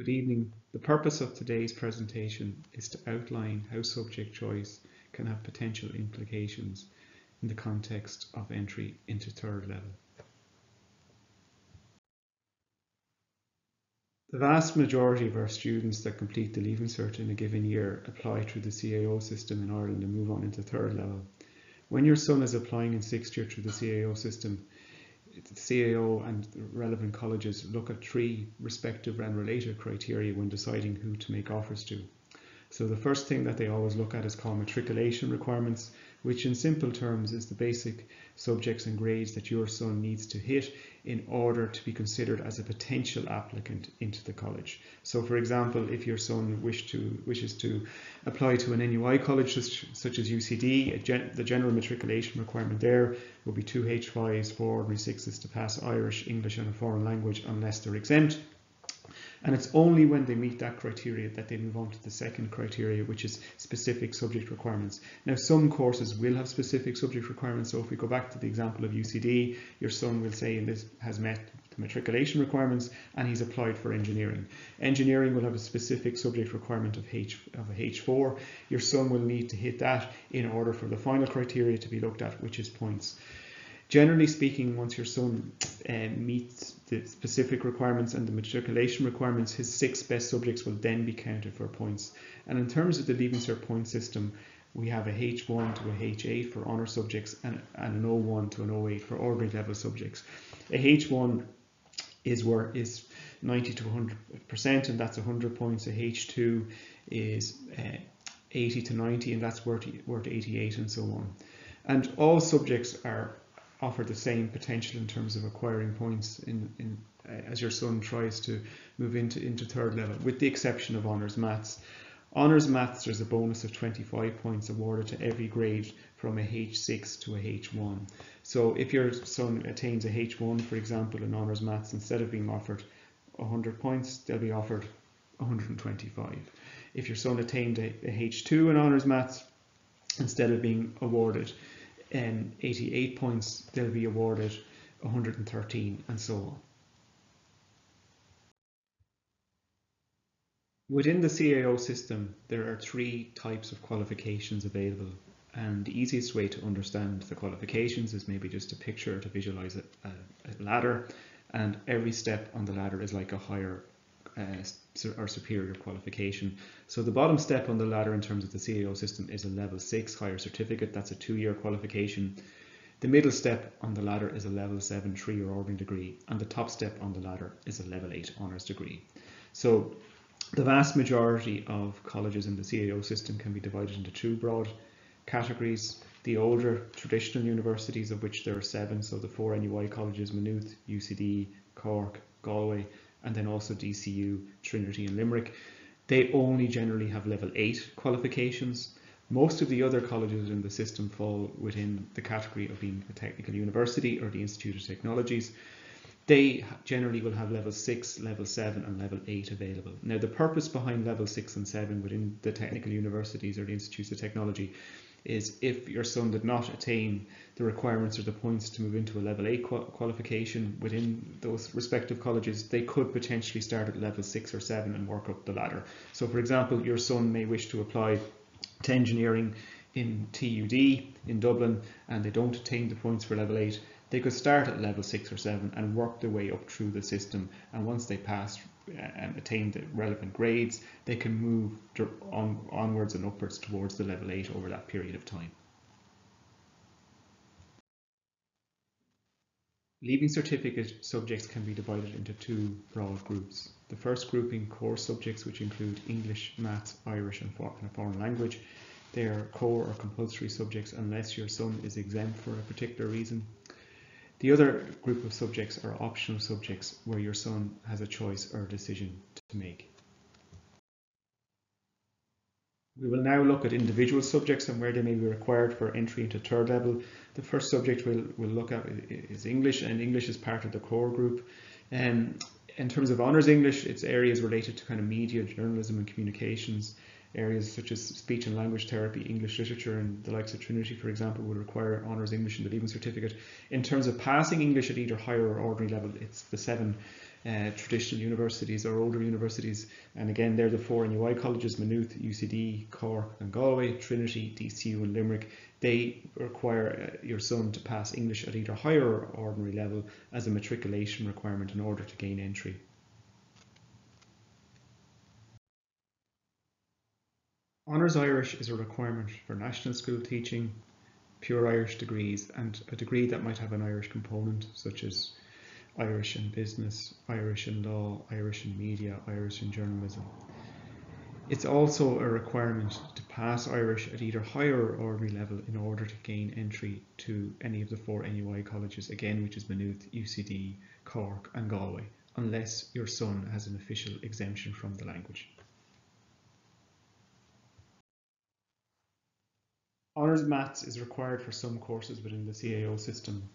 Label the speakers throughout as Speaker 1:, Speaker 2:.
Speaker 1: Good evening. The purpose of today's presentation is to outline how subject choice can have potential implications in the context of entry into third level. The vast majority of our students that complete the Leaving Cert in a given year apply through the CAO system in Ireland and move on into third level. When your son is applying in sixth year through the CAO system, the CAO and relevant colleges look at three respective and related criteria when deciding who to make offers to. So the first thing that they always look at is called matriculation requirements, which in simple terms is the basic subjects and grades that your son needs to hit in order to be considered as a potential applicant into the college. So for example, if your son wish to, wishes to apply to an NUI college such, such as UCD, gen, the general matriculation requirement there will be two H5s, four ordinary sixes to pass Irish, English and a foreign language unless they're exempt. And it's only when they meet that criteria that they move on to the second criteria, which is specific subject requirements. Now, some courses will have specific subject requirements. So if we go back to the example of UCD, your son will say, this has met the matriculation requirements, and he's applied for engineering. Engineering will have a specific subject requirement of, H, of a H4. Your son will need to hit that in order for the final criteria to be looked at, which is points. Generally speaking, once your son um, meets the specific requirements and the matriculation requirements, his six best subjects will then be counted for points. And in terms of the Leaving Cert point system, we have a H1 to a H8 for honour subjects and, and an O1 to an O8 for ordinary level subjects. A H1 is where is 90 to 100% and that's 100 points. A H2 is uh, 80 to 90 and that's worth, worth 88 and so on. And all subjects are offer the same potential in terms of acquiring points in, in uh, as your son tries to move into, into third level, with the exception of honours maths. Honours maths, there's a bonus of 25 points awarded to every grade from a H6 to a H1. So if your son attains a H1, for example, in honours maths, instead of being offered 100 points, they'll be offered 125. If your son attained a, a H2 in honours maths, instead of being awarded um, 88 points, they'll be awarded 113 and so on. Within the CAO system, there are three types of qualifications available and the easiest way to understand the qualifications is maybe just a picture to visualize a, a, a ladder and every step on the ladder is like a higher uh, or superior qualification. So the bottom step on the ladder in terms of the CAO system is a level 6 higher certificate, that's a two-year qualification. The middle step on the ladder is a level 7 three-year ordinary degree and the top step on the ladder is a level 8 honours degree. So the vast majority of colleges in the CAO system can be divided into two broad categories. The older traditional universities, of which there are seven, so the four NUI colleges, Maynooth, UCD, Cork, Galway, and then also DCU, Trinity and Limerick, they only generally have level 8 qualifications. Most of the other colleges in the system fall within the category of being a technical university or the Institute of Technologies. They generally will have level 6, level 7 and level 8 available. Now the purpose behind level 6 and 7 within the technical universities or the Institutes of Technology is if your son did not attain the requirements or the points to move into a level 8 qualification within those respective colleges, they could potentially start at level 6 or 7 and work up the ladder. So for example, your son may wish to apply to engineering in TUD in Dublin and they don't attain the points for level 8, they could start at level 6 or 7 and work their way up through the system and once they pass Um, and attain the relevant grades, they can move on, onwards and upwards towards the level 8 over that period of time. Leaving certificate subjects can be divided into two broad groups. The first grouping core subjects which include English, Maths, Irish and, for, and a foreign language. They are core or compulsory subjects unless your son is exempt for a particular reason. The other group of subjects are optional subjects where your son has a choice or a decision to make. We will now look at individual subjects and where they may be required for entry into third level. The first subject we'll, we'll look at is English and English is part of the core group. Um, in terms of honours English, it's areas related to kind of media, journalism and communications. Areas such as speech and language therapy, English literature, and the likes of Trinity, for example, would require honours English in the Leaving Certificate. In terms of passing English at either higher or ordinary level, it's the seven uh, traditional universities or older universities. And again, they're the four NUI colleges, Maynooth, UCD, Cork and Galway, Trinity, DCU and Limerick. They require uh, your son to pass English at either higher or ordinary level as a matriculation requirement in order to gain entry. Honours Irish is a requirement for national school teaching, pure Irish degrees and a degree that might have an Irish component such as Irish in business, Irish in law, Irish in media, Irish in journalism. It's also a requirement to pass Irish at either higher or ordinary level in order to gain entry to any of the four NUI colleges, again, which is Maynooth, UCD, Cork and Galway, unless your son has an official exemption from the language. Honours Maths is required for some courses within the CAO system.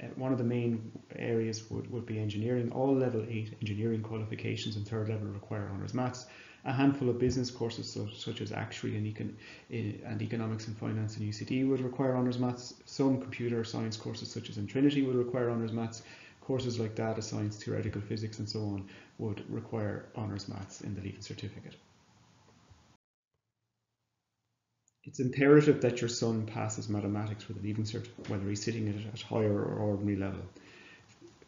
Speaker 1: Uh, one of the main areas would, would be engineering. All level 8 engineering qualifications and third level require Honours Maths. A handful of business courses such, such as actuary and, econ uh, and economics and finance and UCD would require Honours Maths. Some computer science courses such as in Trinity would require Honours Maths. Courses like data science, theoretical physics and so on would require Honours Maths in the Leaving Certificate. It's imperative that your son passes mathematics with an leaving cert, whether he's sitting at, at higher or ordinary level.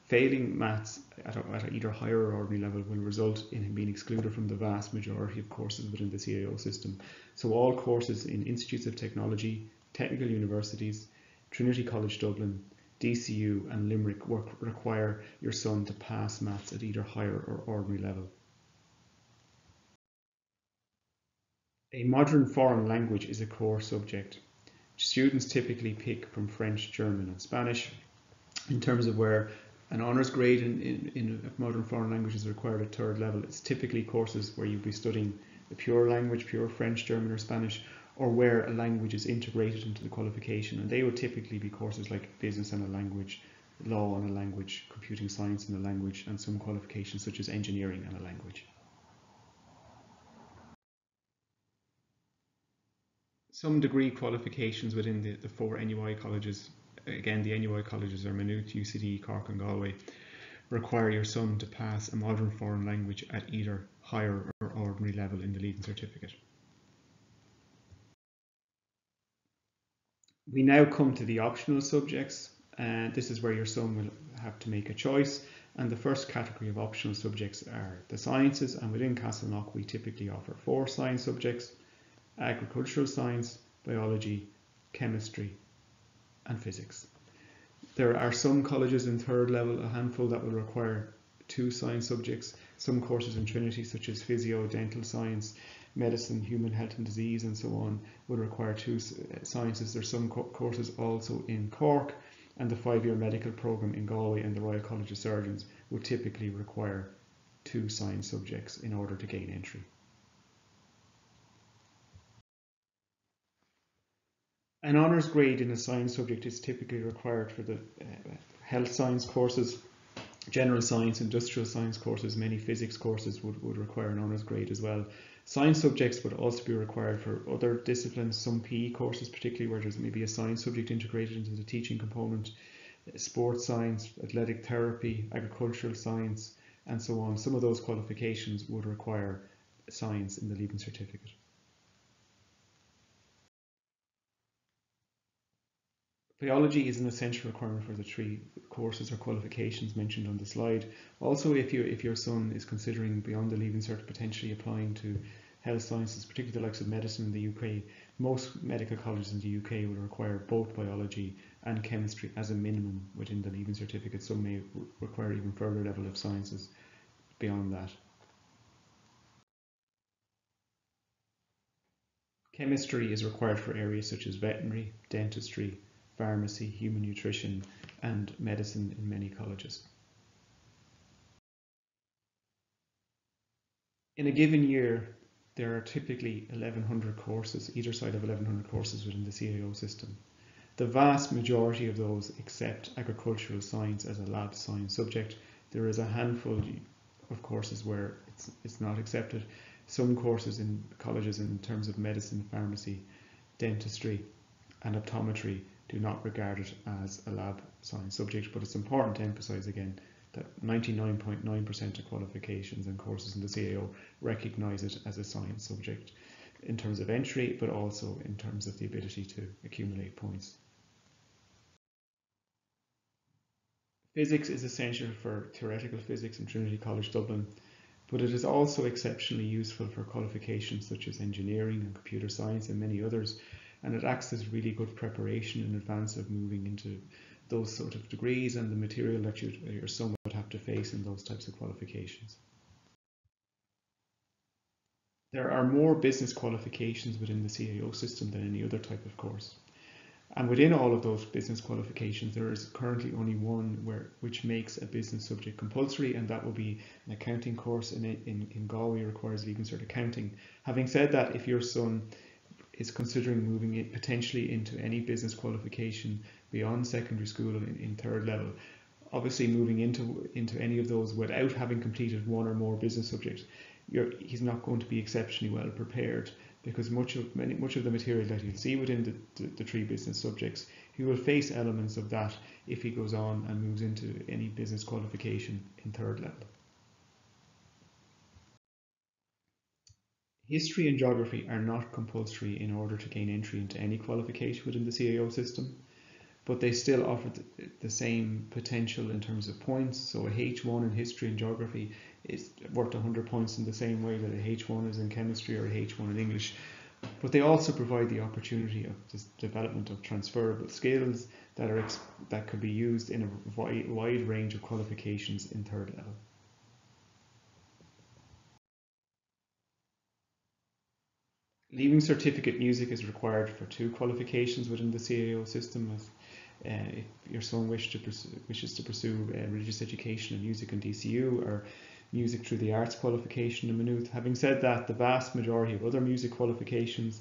Speaker 1: Failing maths at, a, at either higher or ordinary level will result in him being excluded from the vast majority of courses within the CAO system. So all courses in Institutes of Technology, technical universities, Trinity College Dublin, DCU and Limerick work, require your son to pass maths at either higher or ordinary level. A modern foreign language is a core subject. Students typically pick from French, German and Spanish in terms of where an honours grade in, in, in modern foreign language is required at third level. It's typically courses where you'll be studying the pure language, pure French, German or Spanish, or where a language is integrated into the qualification. And they would typically be courses like business and a language, law and a language, computing science and a language, and some qualifications such as engineering and a language. Some degree qualifications within the, the four NUI colleges, again the NUI colleges are Maynooth, UCD, Cork and Galway, require your son to pass a modern foreign language at either higher or ordinary level in the leaving certificate. We now come to the optional subjects. And this is where your son will have to make a choice and the first category of optional subjects are the sciences and within Castleknock we typically offer four science subjects agricultural science, biology, chemistry and physics. There are some colleges in third level, a handful that will require two science subjects, some courses in Trinity such as physio, dental science, medicine, human health and disease and so on would require two eh, sciences. There's some co courses also in Cork and the five-year medical programme in Galway and the Royal College of Surgeons would typically require two science subjects in order to gain entry. An honours grade in a science subject is typically required for the uh, health science courses, general science, industrial science courses, many physics courses would, would require an honours grade as well. Science subjects would also be required for other disciplines, some PE courses, particularly where there's maybe a science subject integrated into the teaching component, sports science, athletic therapy, agricultural science, and so on. Some of those qualifications would require science in the Leaving Certificate. Biology is an essential requirement for the three courses or qualifications mentioned on the slide. Also, if, you, if your son is considering beyond the Leaving Cert potentially applying to health sciences, particularly the likes of medicine in the UK, most medical colleges in the UK will require both biology and chemistry as a minimum within the Leaving Certificate. Some may require even further level of sciences beyond that. Chemistry is required for areas such as veterinary, dentistry, pharmacy, human nutrition and medicine in many colleges. In a given year, there are typically 1100 courses, either side of 1100 courses within the CAO system. The vast majority of those accept agricultural science as a lab science subject. There is a handful of courses where it's, it's not accepted. Some courses in colleges in terms of medicine, pharmacy, dentistry and optometry do not regard it as a lab science subject, but it's important to emphasise again that 99.9% of qualifications and courses in the CAO recognise it as a science subject in terms of entry, but also in terms of the ability to accumulate points. Physics is essential for theoretical physics in Trinity College Dublin, but it is also exceptionally useful for qualifications such as engineering and computer science and many others, and it acts as really good preparation in advance of moving into those sort of degrees and the material that you, your son would have to face in those types of qualifications. There are more business qualifications within the CAO system than any other type of course. And within all of those business qualifications, there is currently only one where which makes a business subject compulsory, and that will be an accounting course in, in, in Galway requires Leaving Cert accounting. Having said that, if your son is considering moving it potentially into any business qualification beyond secondary school in, in third level, obviously moving into into any of those without having completed one or more business subjects, he's not going to be exceptionally well prepared because much of many, much of the material that he'll see within the, the, the three business subjects, he will face elements of that if he goes on and moves into any business qualification in third level. History and geography are not compulsory in order to gain entry into any qualification within the CAO system, but they still offer the same potential in terms of points. So a H1 in history and geography is worth 100 points in the same way that a H1 is in chemistry or a H1 in English. But they also provide the opportunity of this development of transferable skills that are that could be used in a wide range of qualifications in third level. Leaving certificate music is required for two qualifications within the CAO system. Uh, if your son wish to pursue, wishes to pursue uh, religious education and music in DCU or music through the arts qualification in Maynooth. Having said that, the vast majority of other music qualifications,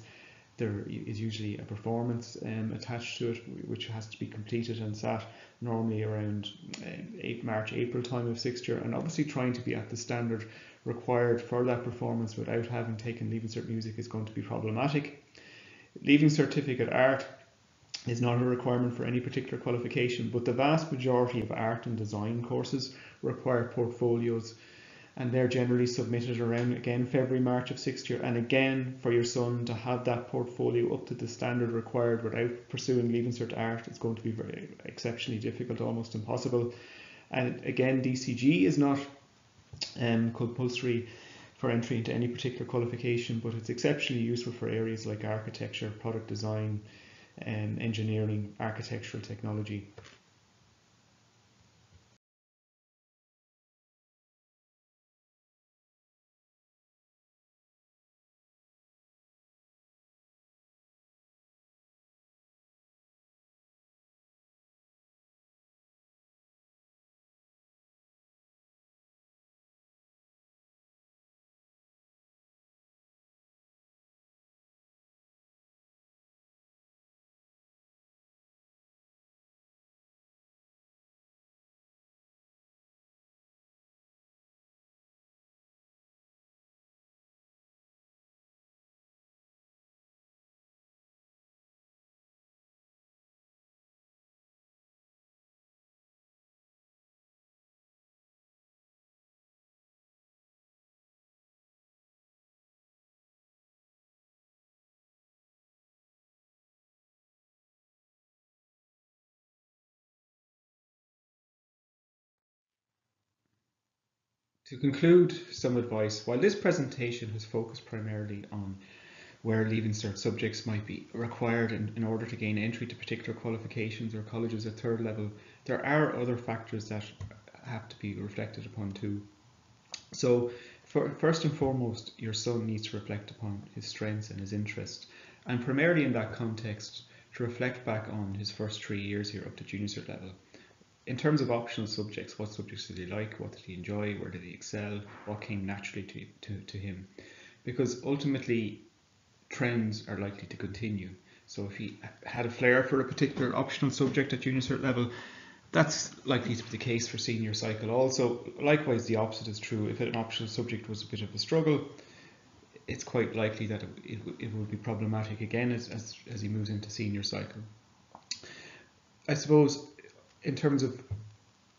Speaker 1: there is usually a performance um, attached to it, which has to be completed and sat normally around uh, March, April time of sixth year, and obviously trying to be at the standard required for that performance without having taken Leaving Cert Music is going to be problematic. Leaving Certificate Art is not a requirement for any particular qualification, but the vast majority of art and design courses require portfolios and they're generally submitted around again February, March of sixth year. And again, for your son to have that portfolio up to the standard required without pursuing Leaving Cert Art, it's going to be very exceptionally difficult, almost impossible. And again, DCG is not um, compulsory for entry into any particular qualification, but it's exceptionally useful for areas like architecture, product design, um, engineering, architectural technology. To conclude, some advice. While this presentation has focused primarily on where Leaving Cert subjects might be required in, in order to gain entry to particular qualifications or colleges at third level, there are other factors that have to be reflected upon too. So for, first and foremost, your son needs to reflect upon his strengths and his interests, and primarily in that context, to reflect back on his first three years here up to junior cert level in terms of optional subjects, what subjects did he like? What did he enjoy? Where did he excel? What came naturally to, to, to him? Because ultimately, trends are likely to continue. So if he had a flair for a particular optional subject at junior cert level, that's likely to be the case for senior cycle also. Likewise, the opposite is true. If an optional subject was a bit of a struggle, it's quite likely that it, it, it will be problematic again as, as, as he moves into senior cycle. I suppose in terms of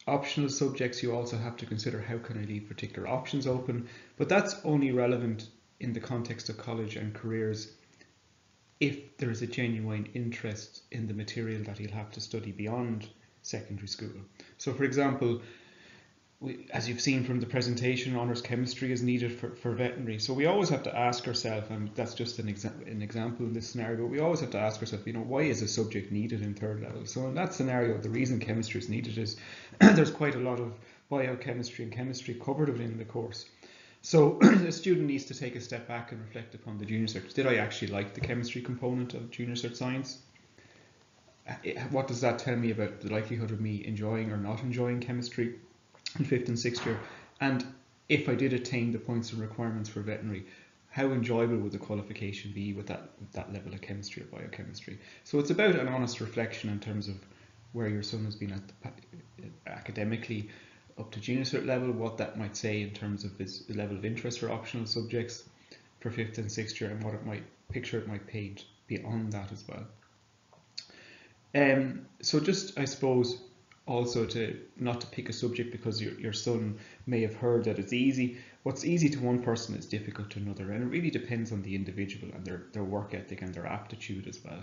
Speaker 1: optional subjects, you also have to consider how can I leave particular options open, but that's only relevant in the context of college and careers if there is a genuine interest in the material that he'll have to study beyond secondary school. So for example, we, as you've seen from the presentation, honours chemistry is needed for, for veterinary. So we always have to ask ourselves, and that's just an, exa an example in this scenario, but we always have to ask ourselves, you know, why is a subject needed in third level? So in that scenario, the reason chemistry is needed is there's quite a lot of biochemistry and chemistry covered within the course. So the student needs to take a step back and reflect upon the junior cert. Did I actually like the chemistry component of junior cert science? Uh, what does that tell me about the likelihood of me enjoying or not enjoying chemistry? In fifth and sixth year. And if I did attain the points and requirements for veterinary, how enjoyable would the qualification be with that that level of chemistry or biochemistry? So it's about an honest reflection in terms of where your son has been at the, academically up to junior cert level, what that might say in terms of his level of interest for optional subjects for fifth and sixth year, and what it might picture it might paint beyond that as well. Um, so just I suppose also to not to pick a subject because your, your son may have heard that it's easy. What's easy to one person is difficult to another, and it really depends on the individual and their, their work ethic and their aptitude as well.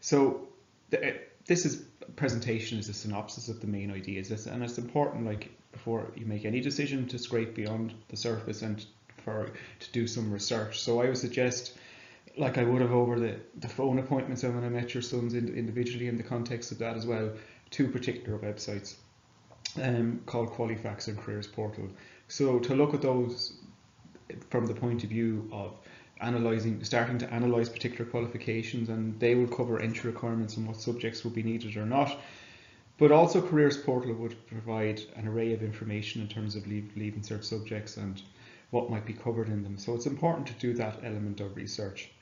Speaker 1: So the, uh, this is presentation is a synopsis of the main ideas, and it's important, like before you make any decision, to scrape beyond the surface and for to do some research. So I would suggest like I would have over the, the phone appointments and when I met your sons individually in the context of that as well, two particular websites um, called Qualifax and Careers Portal. So to look at those from the point of view of analysing, starting to analyse particular qualifications and they will cover entry requirements and what subjects will be needed or not. But also Careers Portal would provide an array of information in terms of leave, leave and cert subjects and what might be covered in them. So it's important to do that element of research.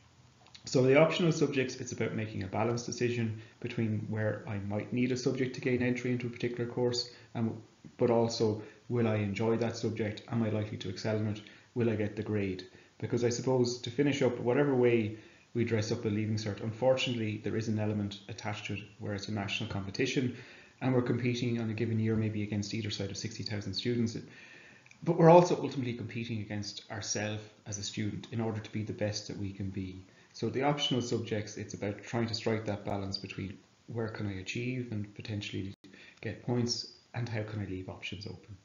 Speaker 1: So the optional subjects, it's about making a balanced decision between where I might need a subject to gain entry into a particular course, and but also will I enjoy that subject? Am I likely to excel in it? Will I get the grade? Because I suppose to finish up, whatever way we dress up a leaving cert, unfortunately there is an element attached to it where it's a national competition and we're competing on a given year maybe against either side of 60,000 students. But we're also ultimately competing against ourselves as a student in order to be the best that we can be. So the optional subjects, it's about trying to strike that balance between where can I achieve and potentially get points and how can I leave options open.